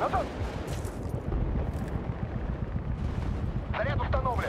Назад. Заряд установлен.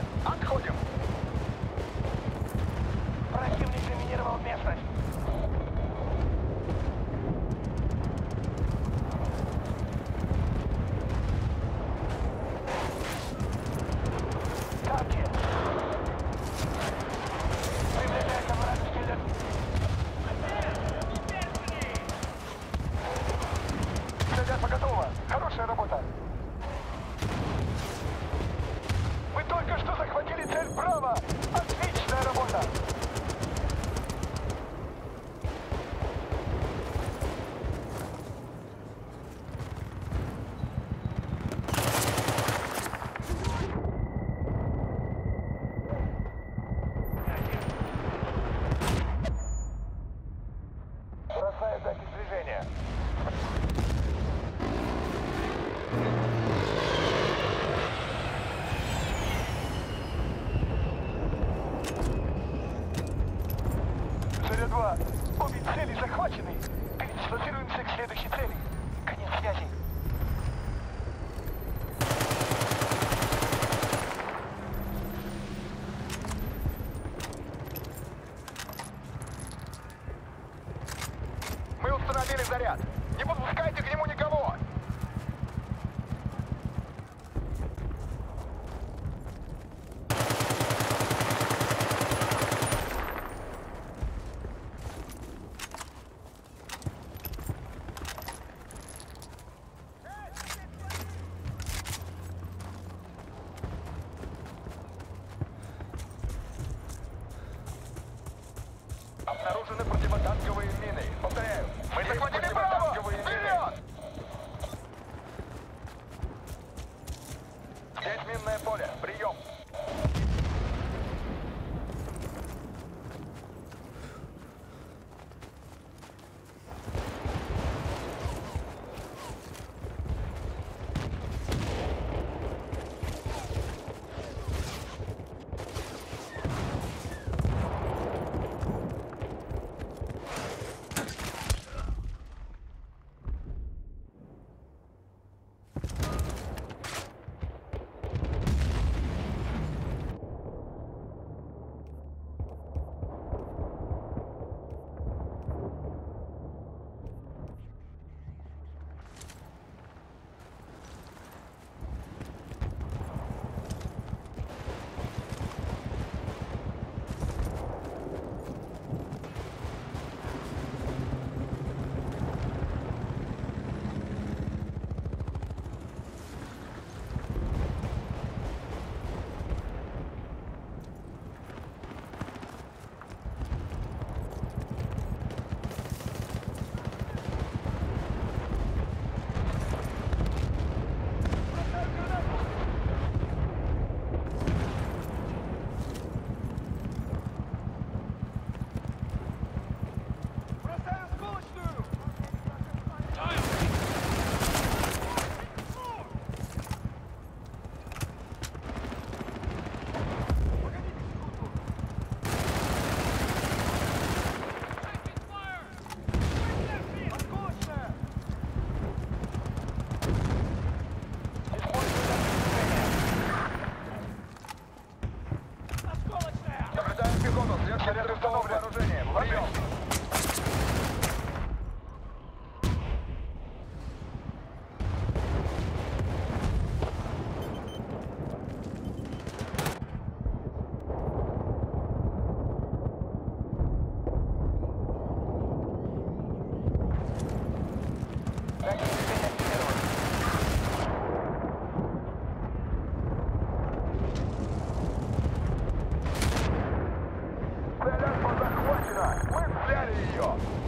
Целях позахвачена. Мы взяли ее.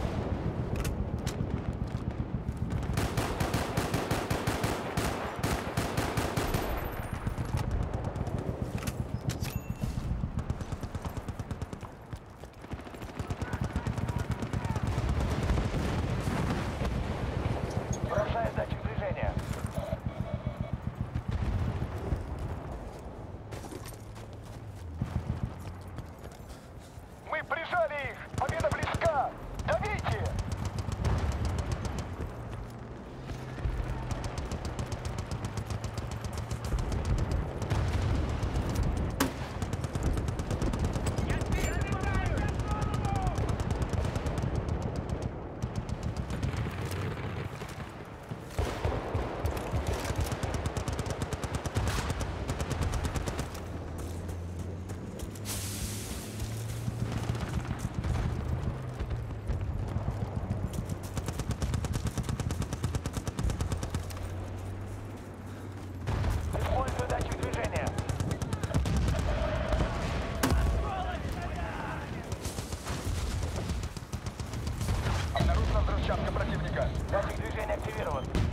участка противника. Датчик движения активирован.